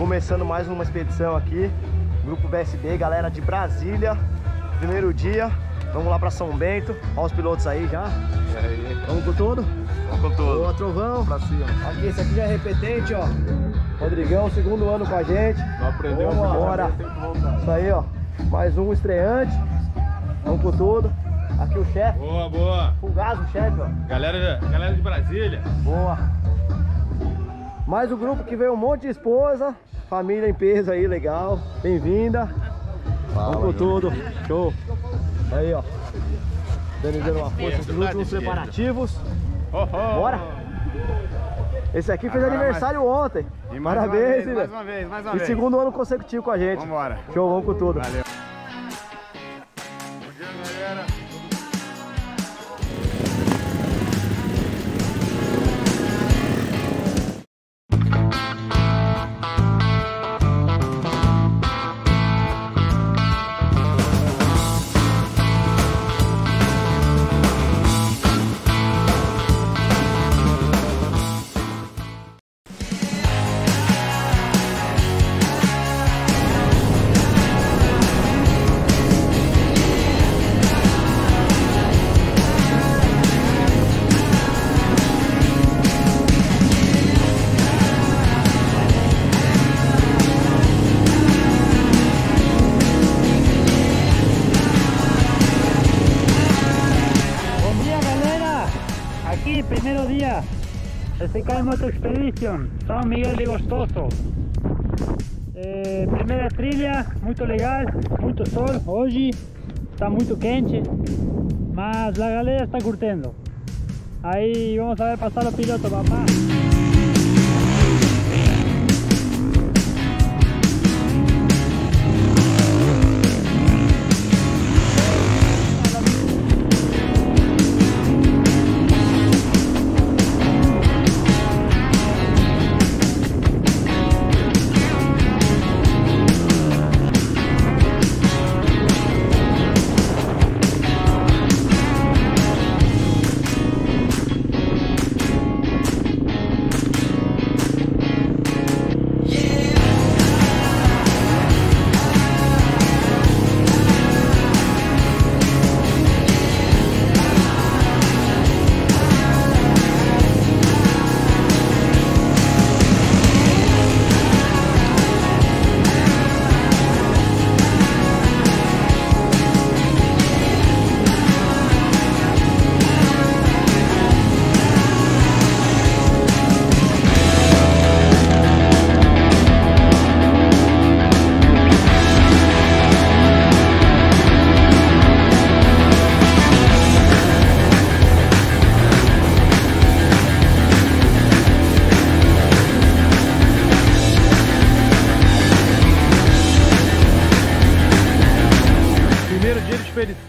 Começando mais uma expedição aqui. Grupo BSB, galera de Brasília. Primeiro dia. Vamos lá pra São Bento. Olha os pilotos aí já. E aí? Vamos com tudo? Vamos com tudo. Boa, Trovão. Pra cima. Aqui, esse aqui já é repetente, ó. Rodrigão, segundo ano com a gente. Não aprendeu Vamos embora. Isso aí, ó. Mais um estreante. Vamos com tudo. Aqui o chefe. Boa, boa. Fugazo, o chefe, ó. Galera, galera de Brasília. Boa. Mais o grupo que veio um monte de esposa. Família em peso aí, legal. Bem-vinda. Vamos com tudo. Show. Aí, ó. Dando uma força lado últimos preparativos. Oh, oh. Bora. Esse aqui fez Agora aniversário ontem. E mais Parabéns, uma vez, mais uma vez, mais uma E vez. segundo ano consecutivo com a gente. Vambora. Show, vamos com tudo. Valeu. Aqui, primeiro dia da Sekai Moto Expedition, São Miguel de Gostoso. Eh, primeira trilha, muito legal, muito sol hoje, está muito quente, mas a galera está curtindo. Aí vamos a ver passar o piloto, papá.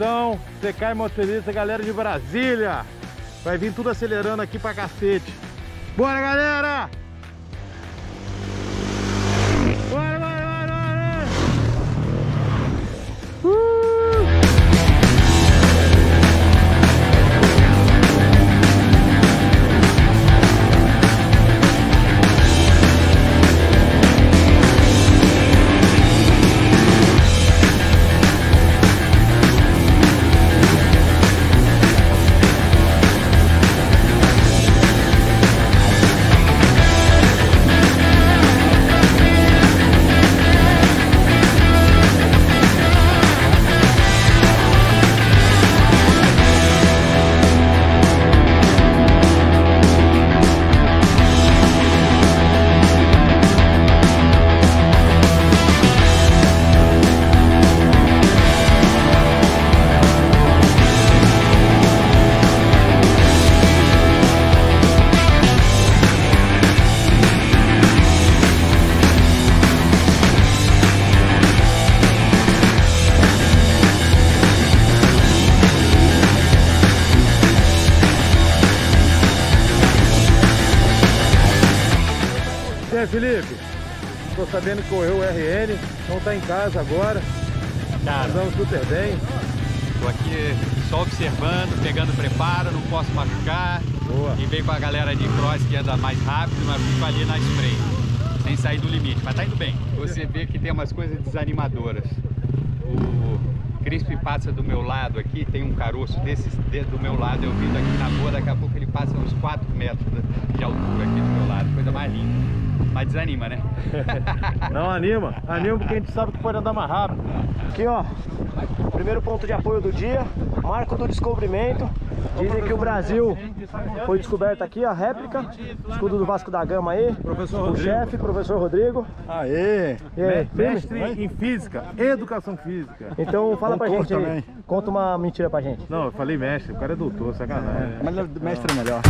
Expedição, CK Motorista, galera de Brasília. Vai vir tudo acelerando aqui pra cacete. Bora, galera! Bora, bora, bora, bora! Uh! Sabendo que correu o RN, não tá em casa agora. Cara, Andamos super bem. tô aqui só observando, pegando preparo, não posso machucar. Boa. E vem com a galera de cross que anda mais rápido, mas fico ali na spray. sem sair do limite, mas tá indo bem. Você vê que tem umas coisas desanimadoras. O Crispe passa do meu lado aqui, tem um caroço desse do meu lado, eu vindo aqui na boa, daqui a pouco ele passa uns 4 metros de altura aqui do meu lado, coisa mais linda. Mas desanima, né? Não anima, anima porque a gente sabe que pode andar mais rápido. Aqui ó, primeiro ponto de apoio do dia, marco do descobrimento. Dizem que o Brasil foi descoberto aqui, a réplica, escudo do Vasco da Gama aí. Professor o chefe, professor Rodrigo. Aê! E aí, Mestre em física, educação física. Então fala pra Doutor gente aí, também. conta uma mentira pra gente. Não, eu falei mestre, o cara é doutor, sacanagem. Mas mestre é melhor.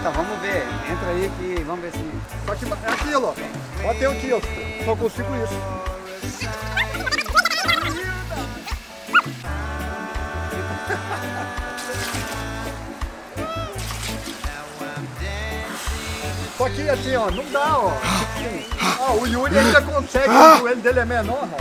Então vamos ver. Entra aí que vamos ver se. Só que é aquilo, ó. Bateu aqui, ó. Só consigo isso. Só que assim, ó, não dá, ó. Ó, o Yuri ainda consegue, o joelho dele é menor, ó.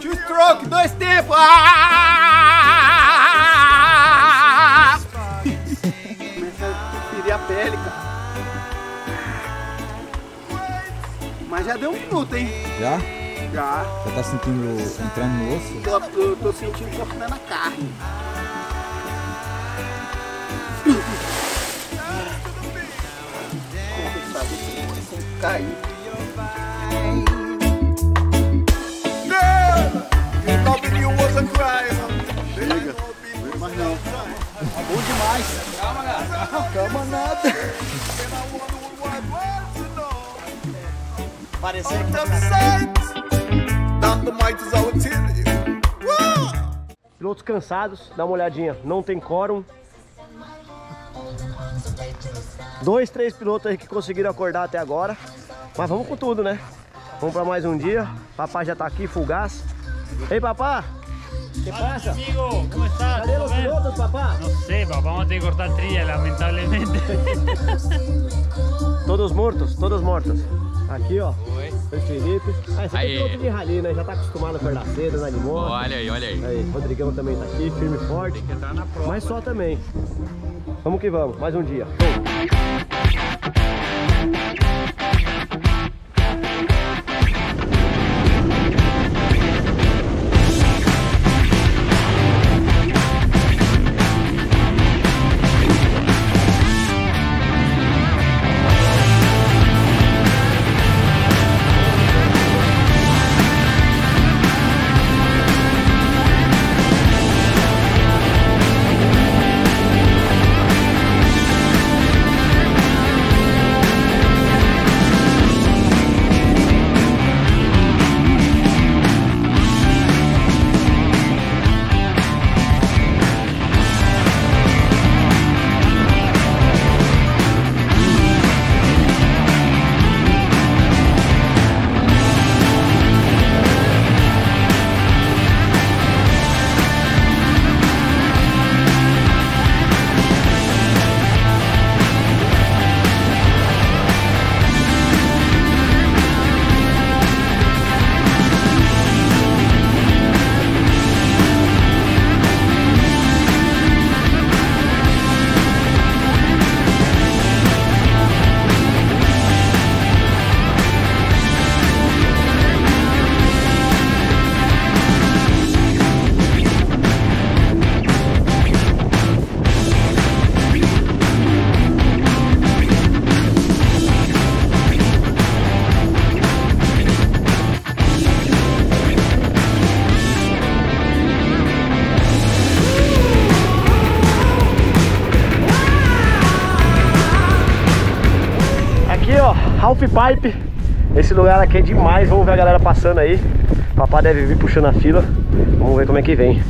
Two stroke, dois tempos! Ah! Já deu um minuto, hein? Já? Já. Já tá sentindo entrando no osso? Eu, eu tô sentindo que tá comendo a carne. Nossa, sem cair. Chega. Mas não. Tá bom demais. Calma, cara. Calma nada. Pilotos cansados, dá uma olhadinha, não tem quórum. Dois, três pilotos aí que conseguiram acordar até agora. Mas vamos com tudo, né? Vamos para mais um dia. Papai já tá aqui, full gás. Ei, papá! Que passa? Amigo, ¿cómo estás? Cadê ¿Todo os bien? pilotos, papá? No sé, papá, vamos a tener que cortar trilla, lamentablemente. Todos mortos, todos mortos. Aqui, ó. Oi. Oi, Felipe. Ah, esse aqui é de rally, né? Já tá acostumado a acordar cedo, na limão. Olha aí, olha aí. Aí, Rodrigão também tá aqui, firme e forte. Tem que entrar na prova. Mas só também. Vamos que vamos, mais um dia. Aqui, Half Pipe. Esse lugar aqui é demais. Vamos ver a galera passando aí. Papai deve vir puxando a fila. Vamos ver como é que vem.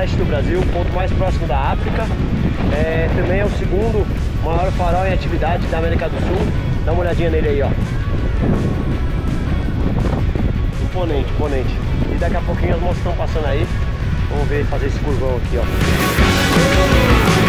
Leste do Brasil, o ponto mais próximo da África. É, também é o segundo maior farol em atividade da América do Sul. Dá uma olhadinha nele aí, ó. Imponente, imponente. E daqui a pouquinho as moças estão passando aí. Vamos ver fazer esse curvão aqui, ó.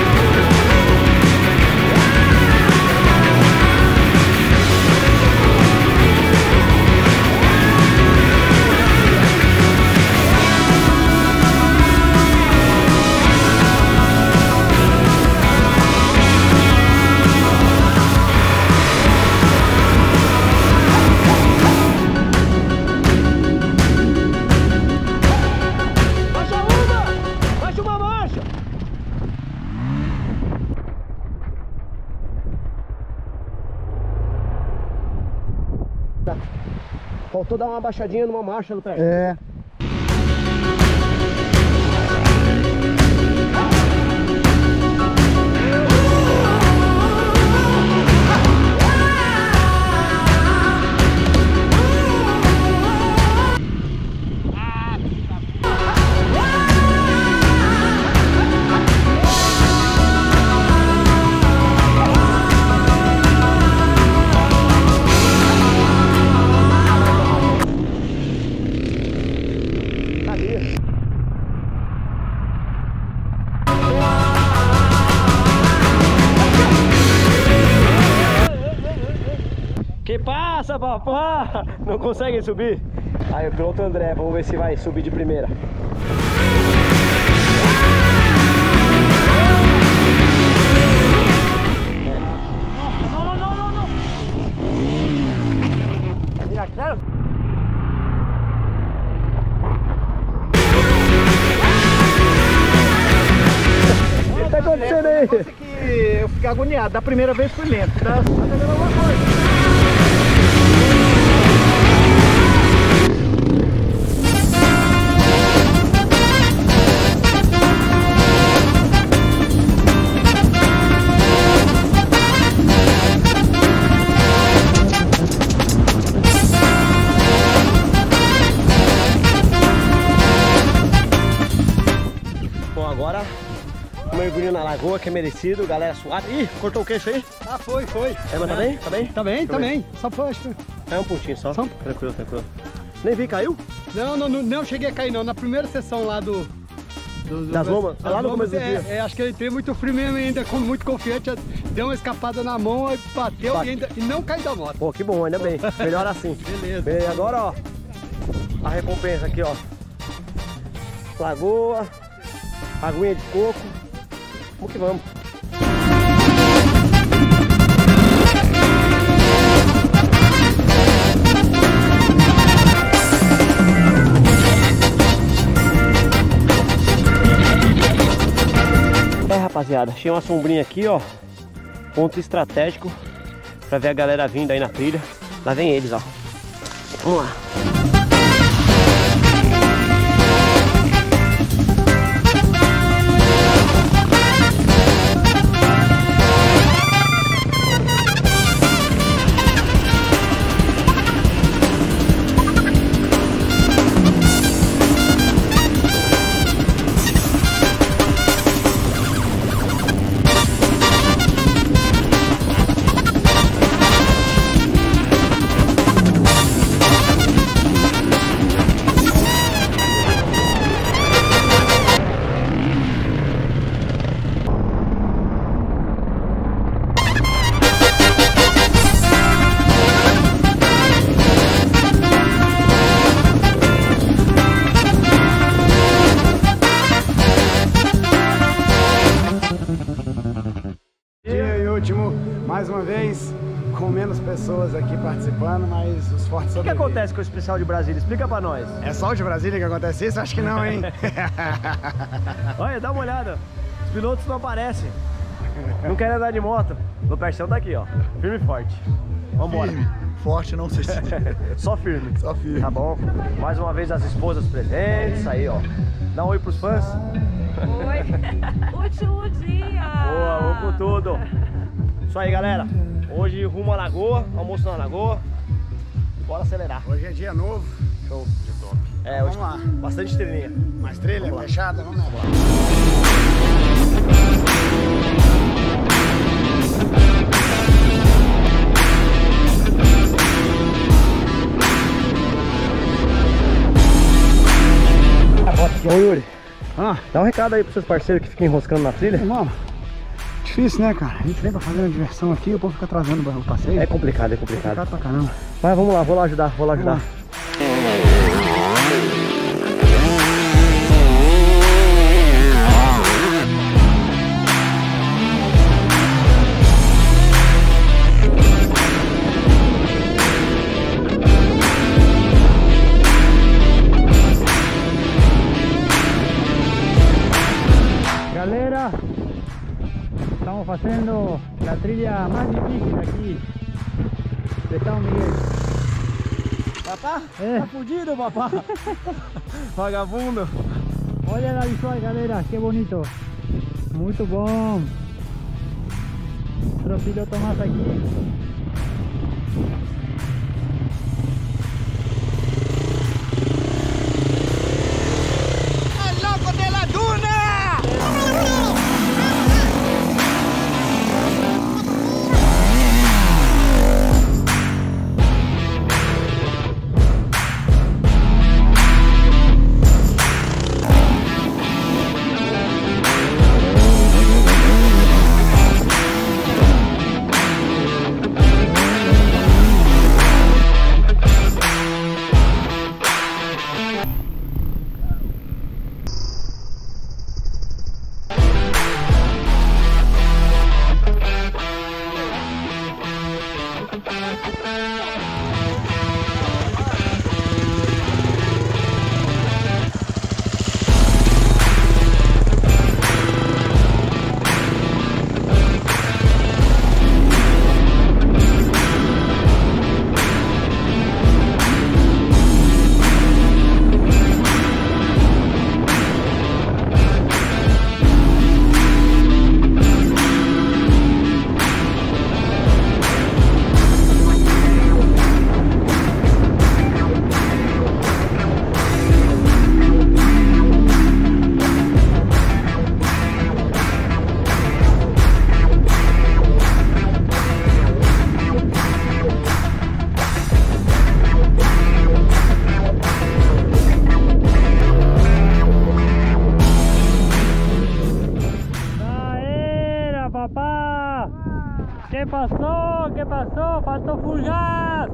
Dar uma baixadinha numa marcha no pé. É. papá? Não consegue subir? Aí, o piloto André, vamos ver se vai subir de primeira. O que tá acontecendo aí? Eu fiquei agoniado. Da primeira vez fui lento. Tá lagoa que é merecido, galera suada. Ih, cortou o queixo aí? Ah, foi, foi. É, mas tá bem? Tá bem? Tá bem, tá ver. bem. Só foi, acho que... É um pontinho só. Só um- Tranquilo, tranquilo. Nem vi, caiu? Não, não, não, não cheguei a cair não. Na primeira sessão lá do... do- do- Das lomas? das Lá no começo do é, dia. É, acho que eu entrei muito frio mesmo ainda, com- muito confiante. Deu uma escapada na mão, bateu Bate. e, ainda, e não caiu da moto. Pô, que bom, ainda bem. Melhor assim. Beleza. Bem, agora, ó. A recompensa aqui, ó. Lagoa. Aguinha de coco. Vamos que vamos. É, rapaziada, achei uma sombrinha aqui, ó. Ponto estratégico pra ver a galera vindo aí na trilha. Lá vem eles, ó. Vamos lá. O que acontece com o especial de Brasília? Explica pra nós. É só o de Brasília que acontece isso? Acho que não, hein? Olha, dá uma olhada. Os pilotos não aparecem. Não querem andar de moto. O Perchão tá aqui, ó. Firme e forte. Vambora. Forte não sei se... Só firme. Só firme. Tá bom? Mais uma vez as esposas presentes. Aí, ó. Dá um oi pros fãs. Oi. Último dia. Boa, vamos com tudo. Isso aí, galera. Hoje rumo à lagoa, almoço na lagoa. Bora acelerar. Hoje é dia novo, Show. De top. É, hoje Vamos lá. bastante treininha. mais trilha Vamos fechada, vamos lá. Ô Yuri, Ah, dá um recado aí pros seus parceiros que ficam enroscando na trilha. mano, difícil né, cara? A gente vem pra fazer uma diversão aqui, o povo fica atrasando o passeio. É complicado, é complicado. complicado pra caramba. Mas vamos lá, vou lá ajudar, vou lá ajudar. Haciendo la trilla más difícil aquí de San Miguel. Papá? É. Tá fudido, papá? Vagabundo. Olha a visual, galera, que bonito. Muito bom. Outro piloto mais aqui. Papá! Que passou? Que passou? Faltou full gas!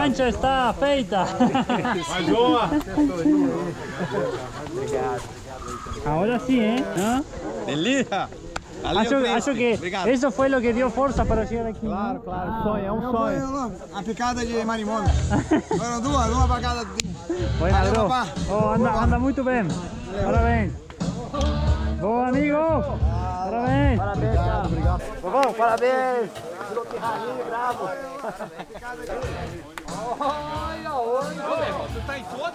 La revancha está feita! Mais uma. Ahora sí, ¿eh? ¿No? Acho, acho que eso fue lo que dio fuerza para llegar aquí. Claro, claro. Sonho, é um sonho. A picada de marimona. Foram duas, uma pra cada. Buena, Valeu, bro. papá. Oh, anda, anda muito bem. Parabéns. Boa, amigo. Parabéns. Parabéns, cara. Obrigado. Vovão, parabéns. Piloto rainha, bravo. Olha, olha. Você tá em toda?